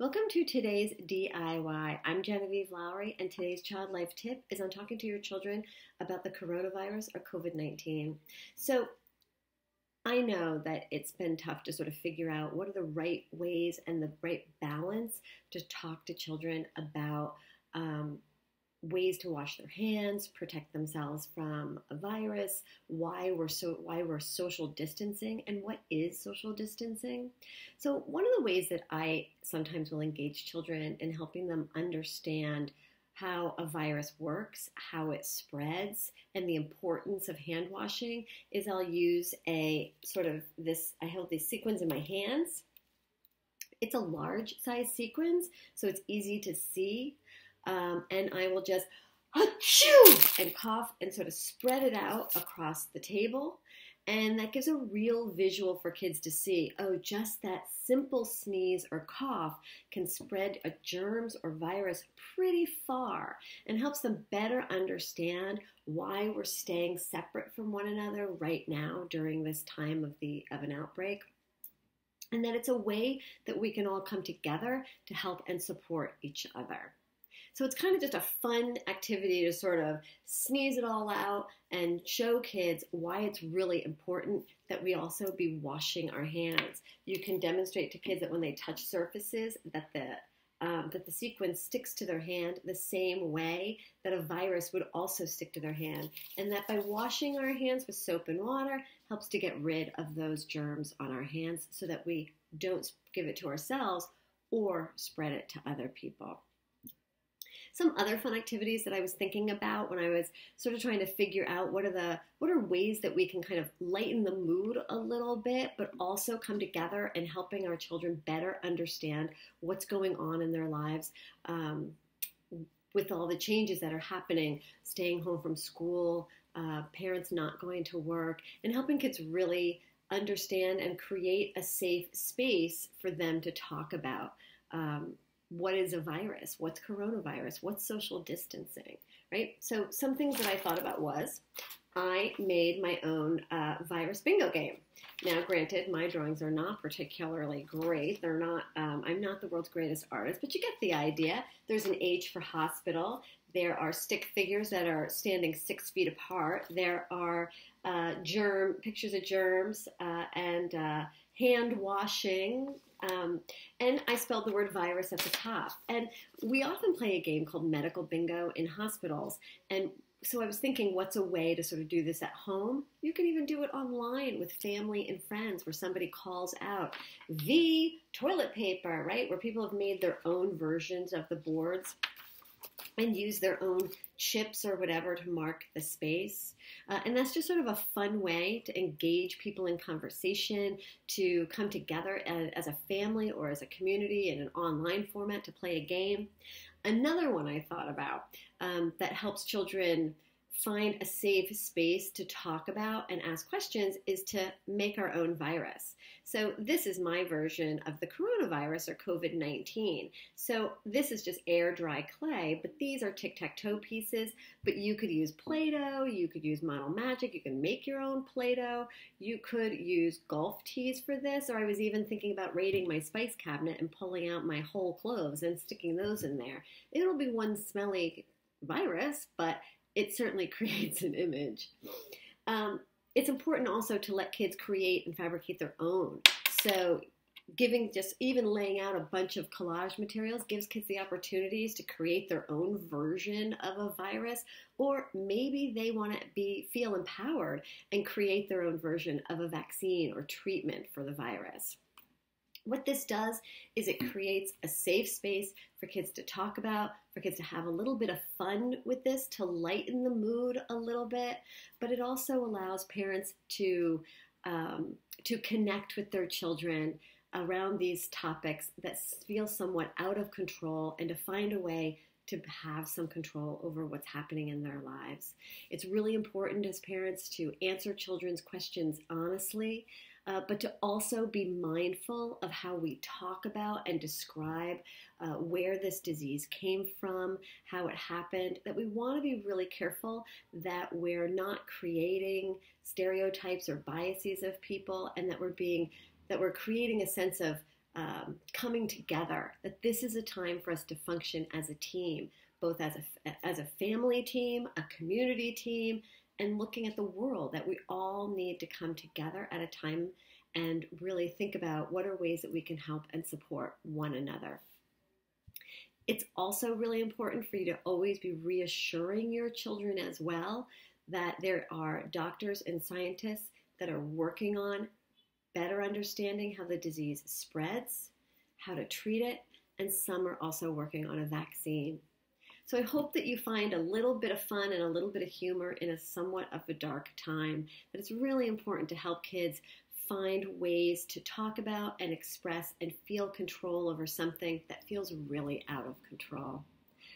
Welcome to today's DIY. I'm Genevieve Lowry, and today's child life tip is on talking to your children about the coronavirus or COVID 19. So, I know that it's been tough to sort of figure out what are the right ways and the right balance to talk to children about um, ways to wash their hands, protect themselves from a virus, why we're so why we're social distancing and what is social distancing. So one of the ways that I sometimes will engage children in helping them understand how a virus works, how it spreads, and the importance of hand washing is I'll use a sort of this I hold these sequins in my hands. It's a large size sequins, so it's easy to see um, and I will just achoo and cough and sort of spread it out across the table. And that gives a real visual for kids to see. Oh, just that simple sneeze or cough can spread a germs or virus pretty far and helps them better understand why we're staying separate from one another right now during this time of the of an outbreak. And that it's a way that we can all come together to help and support each other. So it's kind of just a fun activity to sort of sneeze it all out and show kids why it's really important that we also be washing our hands. You can demonstrate to kids that when they touch surfaces that the um, that the sequence sticks to their hand the same way that a virus would also stick to their hand, and that by washing our hands with soap and water helps to get rid of those germs on our hands so that we don't give it to ourselves or spread it to other people some other fun activities that I was thinking about when I was sort of trying to figure out what are the what are ways that we can kind of lighten the mood a little bit, but also come together and helping our children better understand what's going on in their lives. Um, with all the changes that are happening, staying home from school, uh, parents not going to work, and helping kids really understand and create a safe space for them to talk about um, what is a virus? What's coronavirus? What's social distancing? Right? So, some things that I thought about was I made my own uh, virus bingo game. Now, granted, my drawings are not particularly great. They're not, um, I'm not the world's greatest artist, but you get the idea. There's an H for hospital. There are stick figures that are standing six feet apart. There are uh, germ pictures of germs uh, and uh, hand washing um, and I spelled the word virus at the top. And we often play a game called medical bingo in hospitals. And so I was thinking, what's a way to sort of do this at home? You can even do it online with family and friends where somebody calls out the toilet paper, right? Where people have made their own versions of the boards and use their own chips or whatever to mark the space. Uh, and that's just sort of a fun way to engage people in conversation, to come together as, a family or as a community in an online format to play a game. Another one I thought about um, that helps children find a safe space to talk about and ask questions is to make our own virus. So, this is my version of the coronavirus or COVID 19. So, this is just air dry clay, but these are tic tac toe pieces. But you could use Play Doh, you could use Model Magic, you can make your own Play Doh, you could use golf tees for this, or I was even thinking about raiding my spice cabinet and pulling out my whole cloves and sticking those in there. It'll be one smelly virus, but it certainly creates an image. Um, it's important also to let kids create and fabricate their own. So giving just even laying out a bunch of collage materials gives kids the opportunities to create their own version of a virus or maybe they want to be feel empowered and create their own version of a vaccine or treatment for the virus what this does is it creates a safe space for kids to talk about, for kids to have a little bit of fun with this, to lighten the mood a little bit, but it also allows parents to um, to connect with their children around these topics that feel somewhat out of control and to find a way to have some control over what's happening in their lives. It's really important as parents to answer children's questions honestly, uh, but to also be mindful of how we talk about and describe uh, where this disease came from, how it happened, that we want to be really careful that we're not creating stereotypes or biases of people and that we're being that we're creating a sense of um, coming together, that this is a time for us to function as a team, both as a, as a family team, a community team, and looking at the world, that we all need to come together at a time and really think about what are ways that we can help and support one another. It's also really important for you to always be reassuring your children as well that there are doctors and scientists that are working on better understanding how the disease spreads, how to treat it, and some are also working on a vaccine. So I hope that you find a little bit of fun and a little bit of humor in a somewhat of a dark time. That it's really important to help kids find ways to talk about and express and feel control over something that feels really out of control.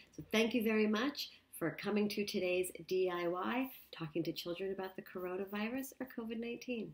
So thank you very much for coming to today's DIY, talking to children about the coronavirus or COVID 19.